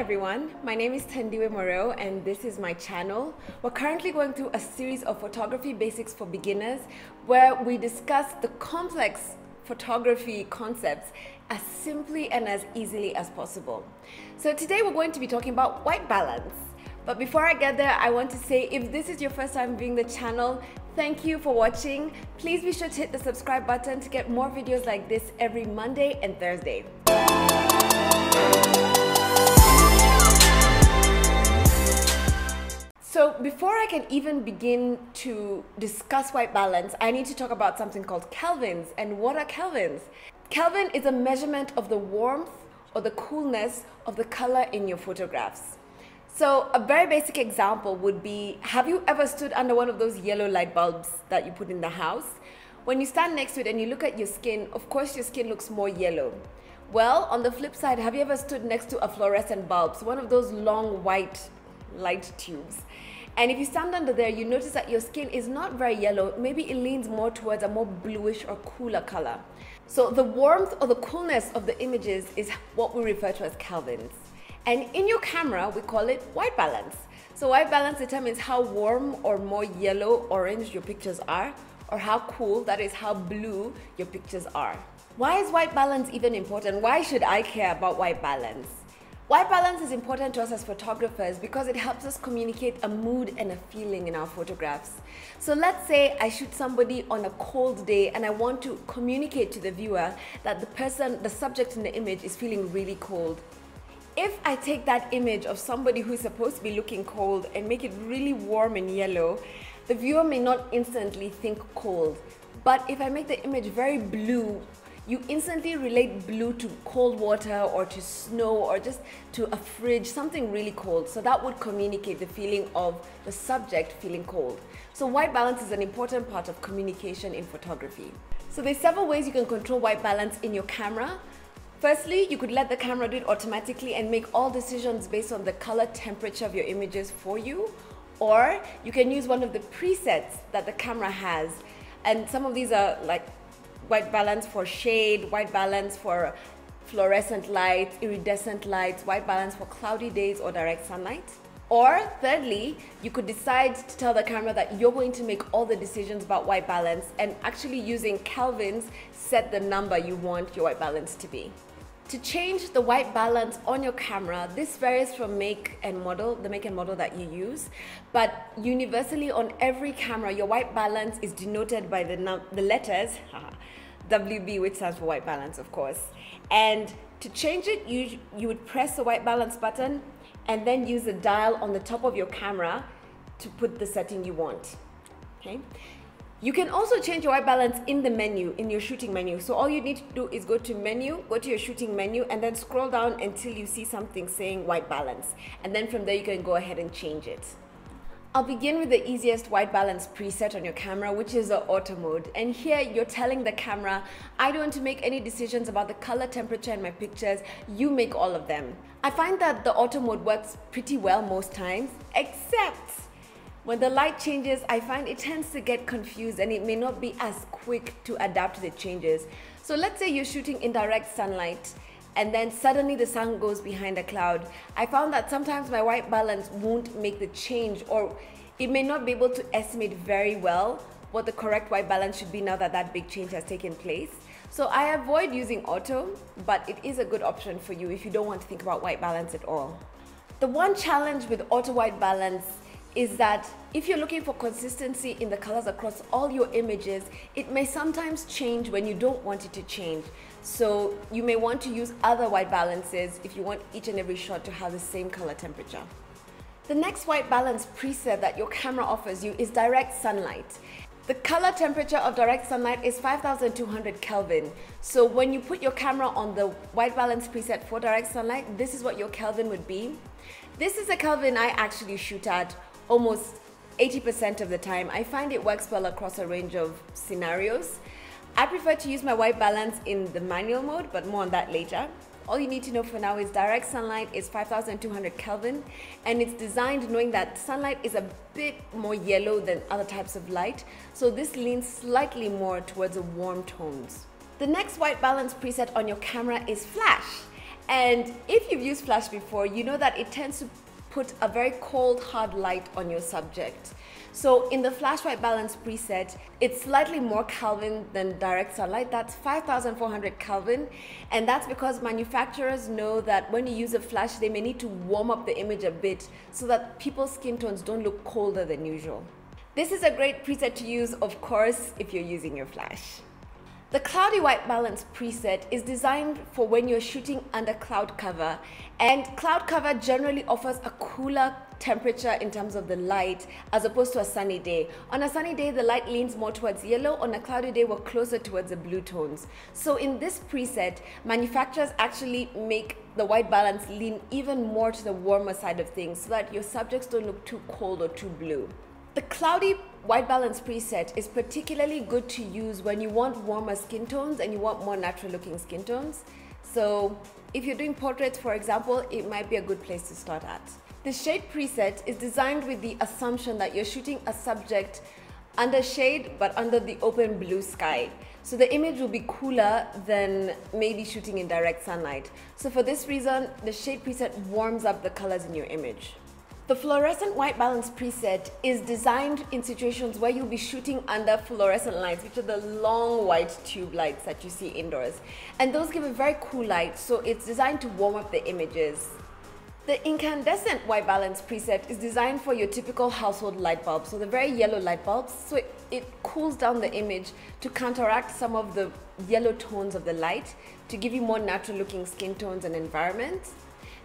everyone, my name is Thandiwe Muriu and this is my channel. We're currently going through a series of photography basics for beginners where we discuss the complex photography concepts as simply and as easily as possible. So today we're going to be talking about white balance. But before I get there, I want to say if this is your first time viewing the channel, thank you for watching. Please be sure to hit the subscribe button to get more videos like this every Monday and Thursday. So before I can even begin to discuss white balance, I need to talk about something called kelvins. And what are kelvins? Kelvin is a measurement of the warmth or the coolness of the color in your photographs. So a very basic example would be, have you ever stood under one of those yellow light bulbs that you put in the house? When you stand next to it and you look at your skin, of course your skin looks more yellow. Well, on the flip side, have you ever stood next to a fluorescent bulb, so one of those long white light tubes. And if you stand under there, you notice that your skin is not very yellow. Maybe it leans more towards a more bluish or cooler color. So the warmth or the coolness of the images is what we refer to as kelvins. And in your camera, we call it white balance. So white balance determines how warm or more yellow, orange your pictures are, or how cool, that is how blue your pictures are. Why is white balance even important? Why should I care about white balance? White balance is important to us as photographers because it helps us communicate a mood and a feeling in our photographs. So let's say I shoot somebody on a cold day and I want to communicate to the viewer that the person, the subject in the image is feeling really cold. If I take that image of somebody who's supposed to be looking cold and make it really warm and yellow, the viewer may not instantly think cold. But if I make the image very blue you instantly relate blue to cold water or to snow or just to a fridge, something really cold. So that would communicate the feeling of the subject feeling cold. So white balance is an important part of communication in photography. So there's several ways you can control white balance in your camera. Firstly, you could let the camera do it automatically and make all decisions based on the color temperature of your images for you. Or you can use one of the presets that the camera has. And some of these are like white balance for shade, white balance for fluorescent lights, iridescent lights, white balance for cloudy days or direct sunlight. Or thirdly, you could decide to tell the camera that you're going to make all the decisions about white balance and actually using kelvins set the number you want your white balance to be. To change the white balance on your camera, this varies from make and model, the make and model that you use, but universally on every camera, your white balance is denoted by the, the letters WB, which stands for white balance, of course. And to change it, you, you would press the white balance button and then use the dial on the top of your camera to put the setting you want. Okay. You can also change your white balance in the menu, in your shooting menu. So all you need to do is go to menu, go to your shooting menu, and then scroll down until you see something saying white balance. And then from there, you can go ahead and change it. I'll begin with the easiest white balance preset on your camera, which is the auto mode. And here you're telling the camera, I don't want to make any decisions about the color temperature in my pictures, you make all of them. I find that the auto mode works pretty well most times, except when the light changes, I find it tends to get confused and it may not be as quick to adapt to the changes. So let's say you're shooting in direct sunlight and then suddenly the sun goes behind a cloud. I found that sometimes my white balance won't make the change or it may not be able to estimate very well what the correct white balance should be now that that big change has taken place. So I avoid using auto, but it is a good option for you if you don't want to think about white balance at all. The one challenge with auto white balance is that if you're looking for consistency in the colors across all your images, it may sometimes change when you don't want it to change. So you may want to use other white balances if you want each and every shot to have the same color temperature. The next white balance preset that your camera offers you is direct sunlight. The color temperature of direct sunlight is 5200 Kelvin. So when you put your camera on the white balance preset for direct sunlight, this is what your Kelvin would be. This is a Kelvin I actually shoot at almost 80% of the time. I find it works well across a range of scenarios. I prefer to use my white balance in the manual mode, but more on that later. All you need to know for now is direct sunlight is 5200 Kelvin and it's designed knowing that sunlight is a bit more yellow than other types of light, so this leans slightly more towards the warm tones. The next white balance preset on your camera is flash. And if you've used flash before, you know that it tends to put a very cold, hard light on your subject. So in the flash white balance preset, it's slightly more Kelvin than direct sunlight. That's 5400 Kelvin. And that's because manufacturers know that when you use a flash, they may need to warm up the image a bit so that people's skin tones don't look colder than usual. This is a great preset to use, of course, if you're using your flash. The Cloudy White Balance preset is designed for when you're shooting under cloud cover and cloud cover generally offers a cooler temperature in terms of the light as opposed to a sunny day. On a sunny day, the light leans more towards yellow. On a cloudy day, we're closer towards the blue tones. So in this preset, manufacturers actually make the white balance lean even more to the warmer side of things so that your subjects don't look too cold or too blue. The cloudy white balance preset is particularly good to use when you want warmer skin tones and you want more natural looking skin tones. So if you're doing portraits, for example, it might be a good place to start at. The shade preset is designed with the assumption that you're shooting a subject under shade but under the open blue sky. So the image will be cooler than maybe shooting in direct sunlight. So for this reason, the shade preset warms up the colors in your image. The fluorescent white balance preset is designed in situations where you'll be shooting under fluorescent lights, which are the long white tube lights that you see indoors. And those give a very cool light, so it's designed to warm up the images. The incandescent white balance preset is designed for your typical household light bulb, so the very yellow light bulbs, so it, it cools down the image to counteract some of the yellow tones of the light to give you more natural looking skin tones and environments.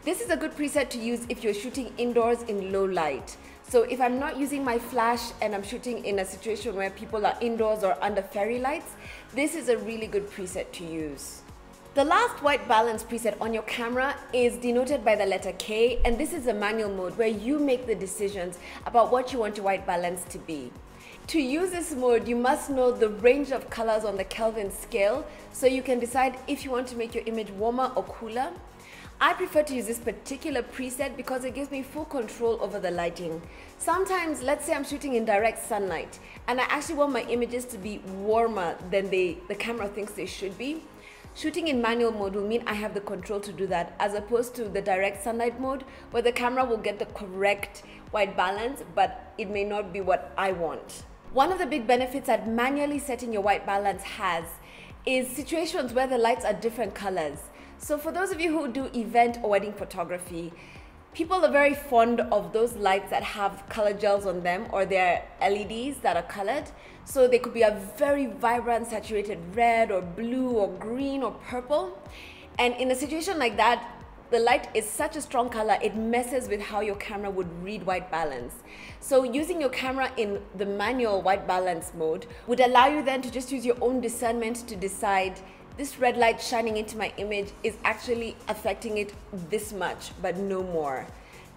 This is a good preset to use if you're shooting indoors in low light. So if I'm not using my flash and I'm shooting in a situation where people are indoors or under fairy lights, this is a really good preset to use. The last white balance preset on your camera is denoted by the letter K and this is a manual mode where you make the decisions about what you want your white balance to be. To use this mode, you must know the range of colors on the Kelvin scale so you can decide if you want to make your image warmer or cooler I prefer to use this particular preset because it gives me full control over the lighting. Sometimes, let's say I'm shooting in direct sunlight and I actually want my images to be warmer than they, the camera thinks they should be. Shooting in manual mode will mean I have the control to do that as opposed to the direct sunlight mode where the camera will get the correct white balance but it may not be what I want. One of the big benefits that manually setting your white balance has is situations where the lights are different colors. So for those of you who do event or wedding photography, people are very fond of those lights that have color gels on them or they're LEDs that are colored. So they could be a very vibrant saturated red or blue or green or purple. And in a situation like that, the light is such a strong color, it messes with how your camera would read white balance. So using your camera in the manual white balance mode would allow you then to just use your own discernment to decide this red light shining into my image is actually affecting it this much, but no more.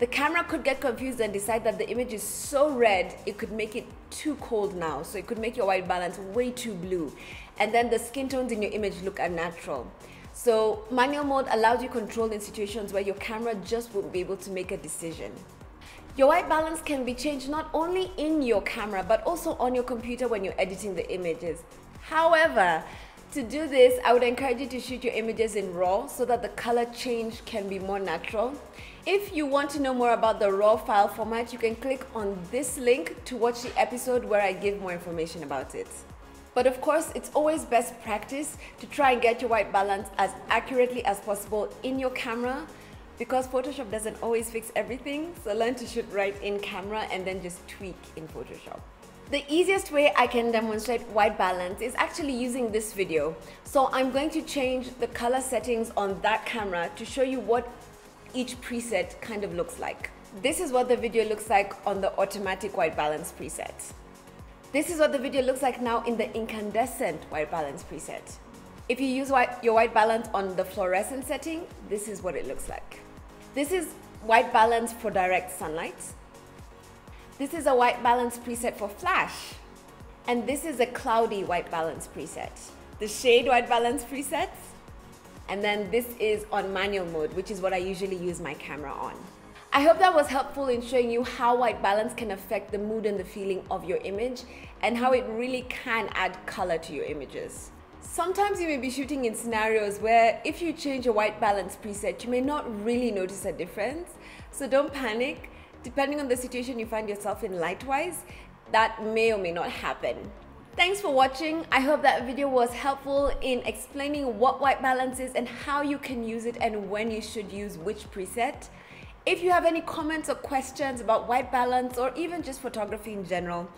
The camera could get confused and decide that the image is so red, it could make it too cold now. So it could make your white balance way too blue. And then the skin tones in your image look unnatural. So manual mode allows you control in situations where your camera just won't be able to make a decision. Your white balance can be changed not only in your camera, but also on your computer when you're editing the images. However, to do this, I would encourage you to shoot your images in RAW so that the color change can be more natural. If you want to know more about the RAW file format, you can click on this link to watch the episode where I give more information about it. But of course, it's always best practice to try and get your white balance as accurately as possible in your camera because Photoshop doesn't always fix everything. So learn to shoot right in camera and then just tweak in Photoshop. The easiest way I can demonstrate white balance is actually using this video. So I'm going to change the color settings on that camera to show you what each preset kind of looks like. This is what the video looks like on the automatic white balance preset. This is what the video looks like now in the incandescent white balance preset. If you use white, your white balance on the fluorescent setting, this is what it looks like. This is white balance for direct sunlight. This is a white balance preset for flash. And this is a cloudy white balance preset. The shade white balance presets. And then this is on manual mode, which is what I usually use my camera on. I hope that was helpful in showing you how white balance can affect the mood and the feeling of your image and how it really can add color to your images. Sometimes you may be shooting in scenarios where if you change your white balance preset, you may not really notice a difference. So don't panic. Depending on the situation you find yourself in light-wise, that may or may not happen. Thanks for watching. I hope that video was helpful in explaining what white balance is and how you can use it and when you should use which preset. If you have any comments or questions about white balance or even just photography in general,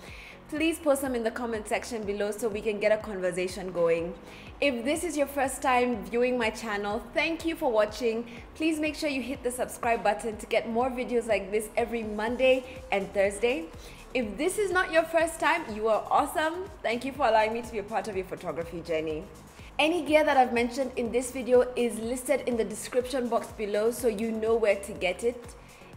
please post them in the comment section below so we can get a conversation going. If this is your first time viewing my channel, thank you for watching. Please make sure you hit the subscribe button to get more videos like this every Monday and Thursday. If this is not your first time, you are awesome. Thank you for allowing me to be a part of your photography journey. Any gear that I've mentioned in this video is listed in the description box below so you know where to get it.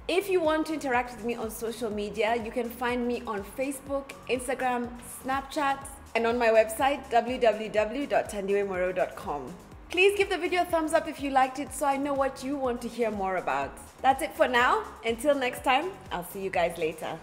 If you want to interact with me on social media, you can find me on Facebook, Instagram, Snapchat, and on my website www.thandiwemuriu.com. Please give the video a thumbs up if you liked it so I know what you want to hear more about. That's it for now. Until next time, I'll see you guys later.